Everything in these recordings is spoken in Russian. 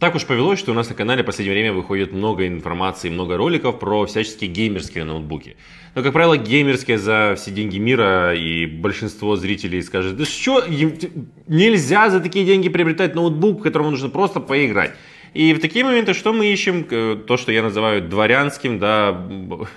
Так уж повелось, что у нас на канале в последнее время выходит много информации, много роликов про всяческие геймерские ноутбуки. Но, как правило, геймерские за все деньги мира, и большинство зрителей скажет, да что, нельзя за такие деньги приобретать ноутбук, в котором нужно просто поиграть. И в такие моменты что мы ищем? То, что я называю дворянским, да,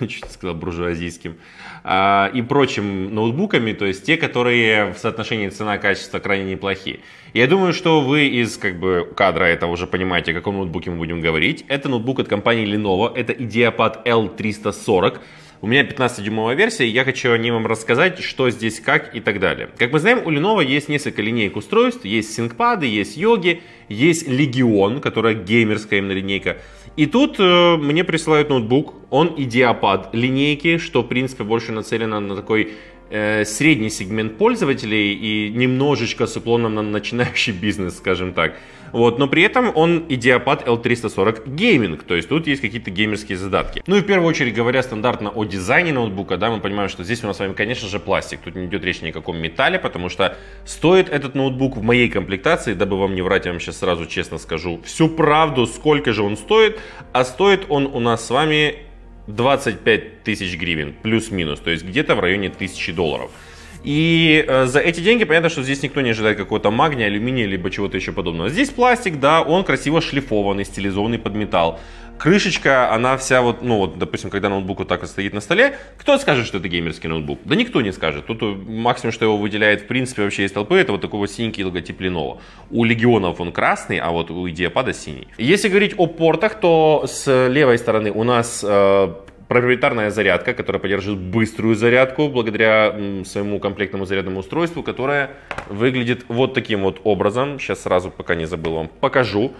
чуть сказал буржуазийским, а, и прочим ноутбуками, то есть те, которые в соотношении цена-качество крайне неплохие. Я думаю, что вы из как бы кадра это уже понимаете, о каком ноутбуке мы будем говорить. Это ноутбук от компании Lenovo, это IdeaPad L340. У меня 15-дюймовая версия, и я хочу о ней вам рассказать, что здесь, как и так далее. Как мы знаем, у Lenovo есть несколько линеек устройств, есть ThinkPad, есть Yogi, есть Legion, которая геймерская именно линейка. И тут э, мне присылают ноутбук, он IdeaPad линейки, что в принципе больше нацелено на такой средний сегмент пользователей и немножечко с уклоном на начинающий бизнес, скажем так. Вот, но при этом он Ideapad L340 гейминг, то есть тут есть какие-то геймерские задатки. Ну и в первую очередь говоря стандартно о дизайне ноутбука, да, мы понимаем, что здесь у нас с вами, конечно же, пластик. Тут не идет речь ни о каком металле, потому что стоит этот ноутбук в моей комплектации, дабы вам не врать, я вам сейчас сразу честно скажу всю правду, сколько же он стоит, а стоит он у нас с вами 25 тысяч гривен, плюс-минус, то есть где-то в районе 1000 долларов. И э, за эти деньги понятно, что здесь никто не ожидает какого-то магния, алюминия, либо чего-то еще подобного. Здесь пластик, да, он красиво шлифованный, стилизованный под металл. Крышечка, она вся вот, ну вот, допустим, когда ноутбук вот так вот стоит на столе, кто скажет, что это геймерский ноутбук? Да никто не скажет. Тут э, максимум, что его выделяет, в принципе, вообще из толпы, это вот такого синенький логотип Lenovo. У легионов он красный, а вот у идеопада синий. Если говорить о портах, то с левой стороны у нас э, проприетарная зарядка, которая поддерживает быструю зарядку благодаря своему комплектному зарядному устройству, которое выглядит вот таким вот образом. Сейчас сразу, пока не забыл, вам покажу.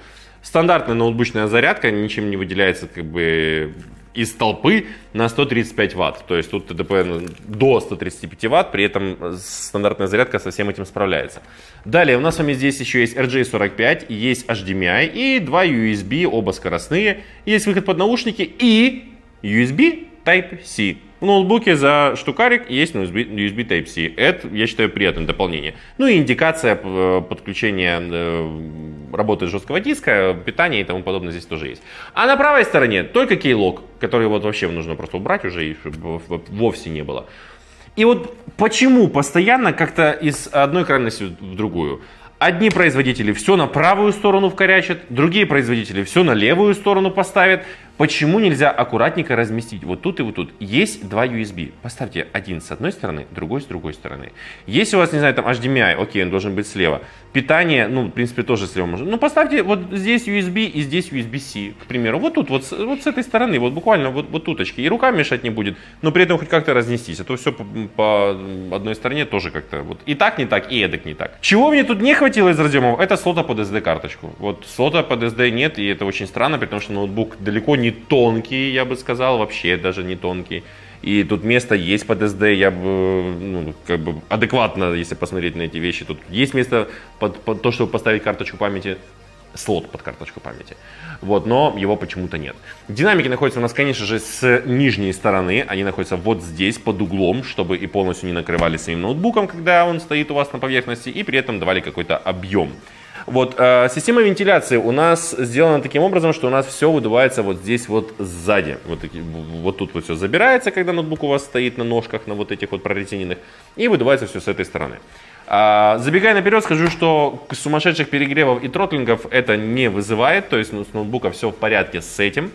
Стандартная ноутбучная зарядка, ничем не выделяется как бы из толпы на 135 ватт. То есть тут ТДП до 135 ватт, при этом стандартная зарядка со всем этим справляется. Далее у нас с вами здесь еще есть RJ45, есть HDMI и два USB, оба скоростные. Есть выход под наушники и USB Type-C. В ноутбуке за штукарик есть USB, USB Type-C. Это, я считаю, приятное дополнение. Ну и индикация э, подключения э, работы жесткого диска, питания и тому подобное здесь тоже есть. А на правой стороне только keylog, который вот вообще нужно просто убрать уже, и чтобы вовсе не было. И вот почему постоянно как-то из одной крайности в другую? Одни производители все на правую сторону вкорячат, другие производители все на левую сторону поставят. Почему нельзя аккуратненько разместить вот тут и вот тут? Есть два USB. Поставьте один с одной стороны, другой с другой стороны. Если у вас, не знаю, там HDMI, окей, он должен быть слева. Питание, ну, в принципе, тоже слева можно. Ну, поставьте вот здесь USB и здесь USB-C, к примеру. Вот тут, вот, вот с этой стороны, вот буквально вот, вот туточки. И рука мешать не будет, но при этом хоть как-то разнестись. А то все по, по одной стороне тоже как-то вот и так не так, и эдак не так. Чего мне тут не хватило из разъемов? Это слота под SD-карточку. Вот слота под SD нет, и это очень странно, потому что ноутбук далеко не не тонкий, я бы сказал, вообще даже не тонкий. И тут место есть под SD, я бы, ну, как бы адекватно, если посмотреть на эти вещи, тут есть место под, под то, чтобы поставить карточку памяти, слот под карточку памяти. Вот, но его почему-то нет. Динамики находятся у нас, конечно же, с нижней стороны. Они находятся вот здесь, под углом, чтобы и полностью не накрывали своим ноутбуком, когда он стоит у вас на поверхности, и при этом давали какой-то объем. Вот, э, система вентиляции у нас сделана таким образом, что у нас все выдувается вот здесь вот сзади. Вот, вот тут вот все забирается, когда ноутбук у вас стоит на ножках, на вот этих вот прорезиненных, и выдувается все с этой стороны. А, забегая наперед, скажу, что сумасшедших перегревов и тротлингов это не вызывает, то есть ну, с ноутбука все в порядке с этим.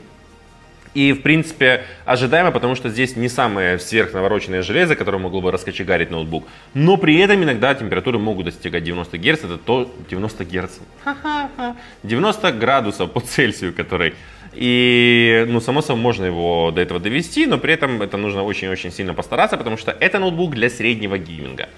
И, в принципе, ожидаемо, потому что здесь не самое сверхнавороченное железо, которое могло бы раскочегарить ноутбук. Но при этом иногда температуры могут достигать 90 Гц. Это то 90 Гц. 90 градусов по Цельсию, который... И, ну, само собой, можно его до этого довести, но при этом это нужно очень-очень сильно постараться, потому что это ноутбук для среднего гейминга.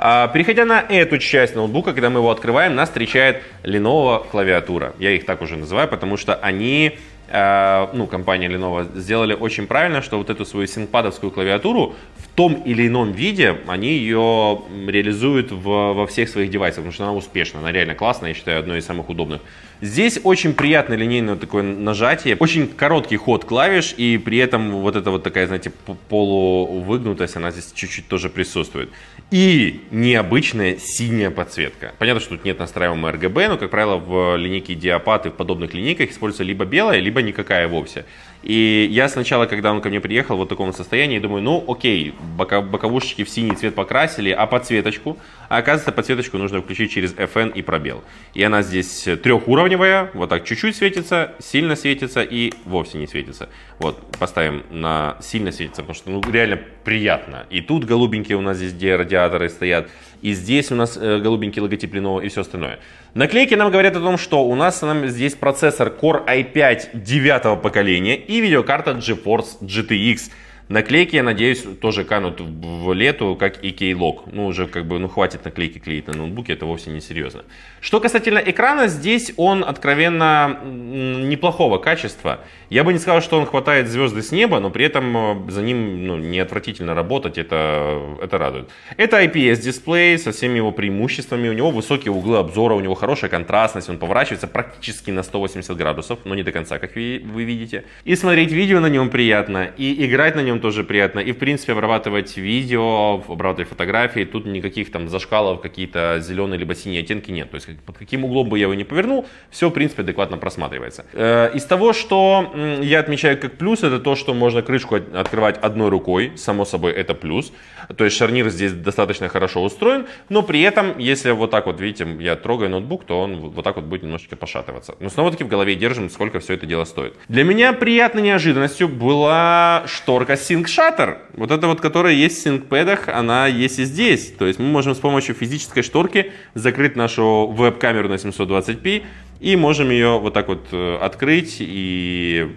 А, переходя на эту часть ноутбука, когда мы его открываем, нас встречает Lenovo клавиатура. Я их так уже называю, потому что они ну, компания Lenovo сделали очень правильно, что вот эту свою синпадовскую клавиатуру в том или ином виде они ее реализуют в, во всех своих девайсах, потому что она успешна, она реально классная, я считаю, одной из самых удобных Здесь очень приятное линейное такое нажатие, очень короткий ход клавиш, и при этом вот эта вот такая, знаете, полувыгнутость, она здесь чуть-чуть тоже присутствует. И необычная синяя подсветка. Понятно, что тут нет настраиваемого RGB, но, как правило, в линейке Diapat и в подобных линейках используется либо белая, либо никакая вовсе. И я сначала, когда он ко мне приехал в вот таком состоянии, думаю, ну окей, боковушечки в синий цвет покрасили, а подсветочку? А оказывается, подсветочку нужно включить через FN и пробел. И она здесь трехуровневая, вот так чуть-чуть светится, сильно светится и вовсе не светится. Вот, поставим на сильно светится, потому что ну, реально приятно. И тут голубенькие у нас здесь, где радиаторы стоят, и здесь у нас э, голубенький логотип Lenovo и все остальное. Наклейки нам говорят о том, что у нас здесь процессор Core i5 девятого поколения и видеокарта GeForce GTX Наклейки, я надеюсь, тоже канут в лету, как и Keylog. Ну, уже как бы, ну, хватит наклейки клеить на ноутбуке, это вовсе не серьезно. Что касательно экрана, здесь он откровенно неплохого качества. Я бы не сказал, что он хватает звезды с неба, но при этом э, за ним ну, не отвратительно работать, это, это радует. Это IPS-дисплей со всеми его преимуществами, у него высокие углы обзора, у него хорошая контрастность, он поворачивается практически на 180 градусов, но не до конца, как вы видите. И смотреть видео на нем приятно, и играть на нем тоже приятно, и в принципе обрабатывать видео, обрабатывать фотографии, тут никаких там зашкалов, какие-то зеленые либо синие оттенки нет. То есть под каким углом бы я его не повернул, все в принципе адекватно просматривается. Э, из того, что я отмечаю как плюс, это то, что можно крышку открывать одной рукой, само собой это плюс. То есть шарнир здесь достаточно хорошо устроен, но при этом, если вот так вот, видите, я трогаю ноутбук, то он вот так вот будет немножечко пошатываться. Но снова-таки в голове держим, сколько все это дело стоит. Для меня приятной неожиданностью была шторка Sync Shutter. Вот эта вот, которая есть в SyncPad, она есть и здесь. То есть мы можем с помощью физической шторки закрыть нашу веб-камеру на 720p и можем ее вот так вот э, открыть и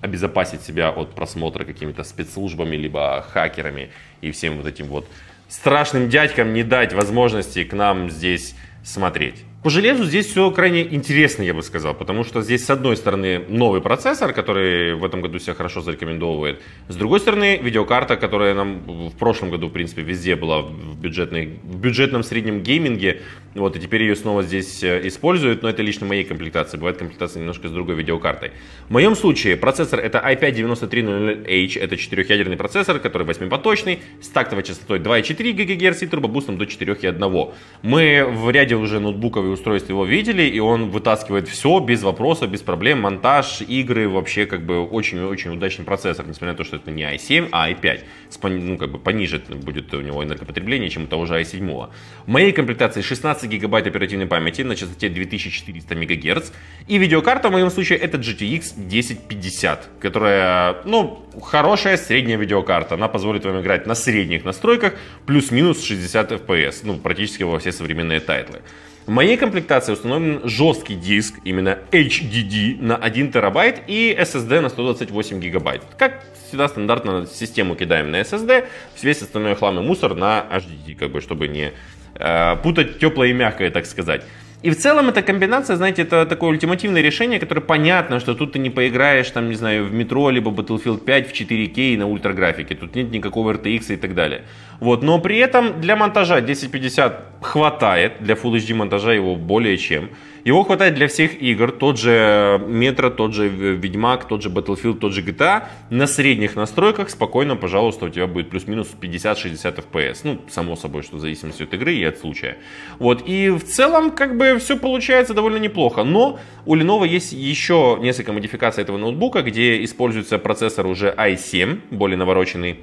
обезопасить себя от просмотра какими-то спецслужбами, либо хакерами и всем вот этим вот страшным дядькам не дать возможности к нам здесь смотреть. По железу здесь все крайне интересно, я бы сказал, потому что здесь с одной стороны новый процессор, который в этом году себя хорошо зарекомендовывает, с другой стороны видеокарта, которая нам в прошлом году, в принципе, везде была в, бюджетной, в бюджетном среднем гейминге, вот, и теперь ее снова здесь э, используют, но это лично моей комплектации, бывает комплектация немножко с другой видеокартой. В моем случае процессор это i5-9300H, это четырехъядерный процессор, который 8-поточный, с тактовой частотой 2,4 ГГц и турбобустом до 4,1. Мы в ряде уже ноутбуков устройств его видели, и он вытаскивает все без вопроса, без проблем, монтаж, игры, вообще как бы очень-очень удачный процессор, несмотря на то, что это не i7, а i5. Ну, как бы пониже будет у него энергопотребление, чем у того же i7. В моей комплектации 16 гигабайт оперативной памяти на частоте 2400 МГц, и видеокарта в моем случае это GTX 1050, которая, ну, хорошая средняя видеокарта. Она позволит вам играть на средних настройках плюс-минус 60 FPS, ну, практически во все современные тайтлы. В моей комплектации установлен жесткий диск, именно HDD на 1 терабайт и SSD на 128 гигабайт. Как всегда стандартно систему кидаем на SSD, весь остальной хлам и мусор на HDD, как бы, чтобы не э, путать теплое и мягкое, так сказать. И в целом эта комбинация, знаете, это такое ультимативное решение, которое понятно, что тут ты не поиграешь, там, не знаю, в метро, либо Battlefield 5 в 4К и на ультраграфике. Тут нет никакого RTX и так далее. Вот, но при этом для монтажа 1050 хватает, для Full HD монтажа его более чем. Его хватает для всех игр, тот же Метро, тот же Ведьмак, тот же Battlefield, тот же GTA. На средних настройках спокойно, пожалуйста, у тебя будет плюс-минус 50-60 FPS. Ну, само собой, что в зависимости от игры и от случая. Вот, и в целом, как бы, все получается довольно неплохо. Но у Lenovo есть еще несколько модификаций этого ноутбука, где используется процессор уже i7, более навороченный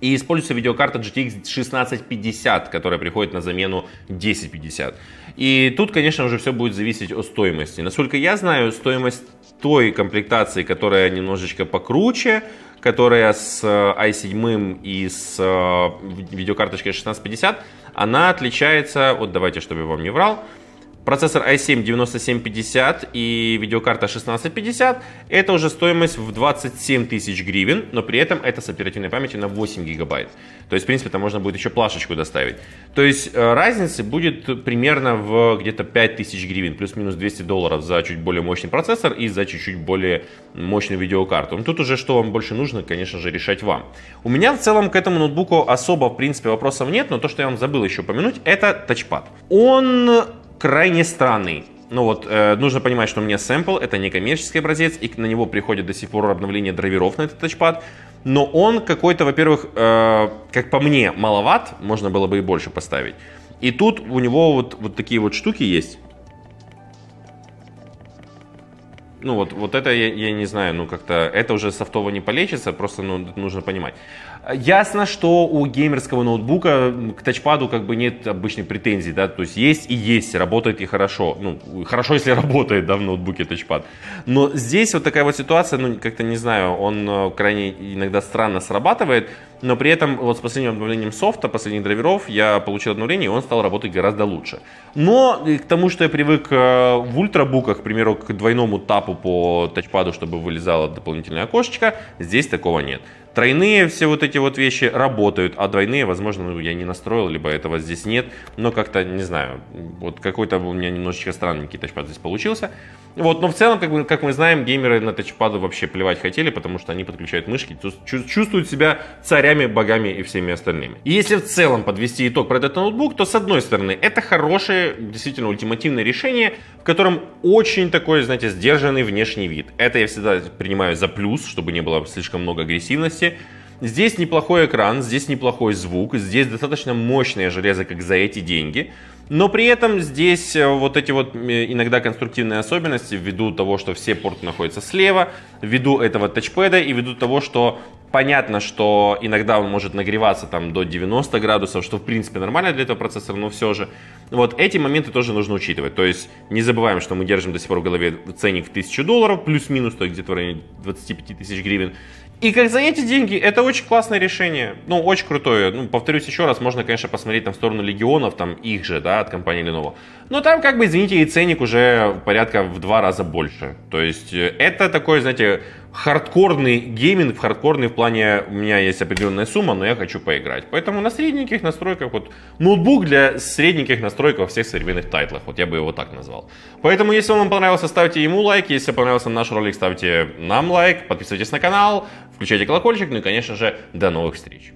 и используется видеокарта GTX 1650, которая приходит на замену 1050. И тут, конечно, уже все будет зависеть от стоимости. Насколько я знаю, стоимость той комплектации, которая немножечко покруче, которая с i7 и с э, видеокарточкой 1650, она отличается, вот давайте, чтобы я вам не врал, Процессор i7 9750 и видеокарта 1650 это уже стоимость в 27 тысяч гривен, но при этом это с оперативной памятью на 8 гигабайт. То есть, в принципе, там можно будет еще плашечку доставить. То есть, э, разница будет примерно в где-то 5 тысяч гривен, плюс-минус 200 долларов за чуть более мощный процессор и за чуть-чуть более мощную видеокарту. Но тут уже что вам больше нужно, конечно же, решать вам. У меня в целом к этому ноутбуку особо, в принципе, вопросов нет, но то, что я вам забыл еще упомянуть, это тачпад. Он крайне странный. Ну вот, э, нужно понимать, что у меня сэмпл, это не коммерческий образец, и на него приходит до сих пор обновление драйверов на этот тачпад. Но он какой-то, во-первых, э, как по мне, маловат, можно было бы и больше поставить. И тут у него вот, вот такие вот штуки есть. Ну вот, вот это я, я не знаю, ну как-то это уже софтово не полечится, просто ну, нужно понимать. Ясно, что у геймерского ноутбука к тачпаду как бы нет обычной претензий, да, то есть есть и есть, работает и хорошо. Ну, хорошо, если работает, да, в ноутбуке тачпад. Но здесь вот такая вот ситуация, ну, как-то не знаю, он э, крайне иногда странно срабатывает, но при этом вот с последним обновлением софта, последних драйверов, я получил обновление, и он стал работать гораздо лучше. Но к тому, что я привык э, в ультрабуках, к примеру, к двойному тапу по тачпаду, чтобы вылезало дополнительное окошечко, здесь такого нет. Тройные все вот эти вот вещи работают, а двойные, возможно, ну, я не настроил, либо этого здесь нет, но как-то, не знаю, вот какой-то у меня немножечко странненький тачпад здесь получился. Вот, но в целом, как, бы, как мы знаем, геймеры на тачпаду вообще плевать хотели, потому что они подключают мышки, чувствуют себя царями, богами и всеми остальными. И если в целом подвести итог про этот ноутбук, то с одной стороны, это хорошее, действительно ультимативное решение, в котором очень такой, знаете, сдержанный внешний вид. Это я всегда принимаю за плюс, чтобы не было слишком много агрессивности. Здесь неплохой экран, здесь неплохой звук, здесь достаточно мощное железо, как за эти деньги. Но при этом здесь э, вот эти вот э, иногда конструктивные особенности ввиду того, что все порты находятся слева, ввиду этого тачпэда и ввиду того, что понятно, что иногда он может нагреваться там до 90 градусов, что в принципе нормально для этого процессора, но все же. Вот эти моменты тоже нужно учитывать. То есть не забываем, что мы держим до сих пор в голове ценник в 1000 долларов, плюс-минус, то есть где-то в районе 25 тысяч гривен. И как за эти деньги, это очень классное решение. Ну, очень крутое. Ну, повторюсь еще раз, можно, конечно, посмотреть там в сторону легионов, там их же, да, от компании Lenovo. Но там, как бы, извините, и ценник уже порядка в два раза больше. То есть, э, это такой, знаете, хардкорный гейминг, хардкорный в плане, у меня есть определенная сумма, но я хочу поиграть. Поэтому на средненьких настройках, вот ноутбук для средненьких настроек во всех современных тайтлах, вот я бы его так назвал. Поэтому, если вам понравился, ставьте ему лайк, если понравился наш ролик, ставьте нам лайк, подписывайтесь на канал, включайте колокольчик, ну и, конечно же, до новых встреч.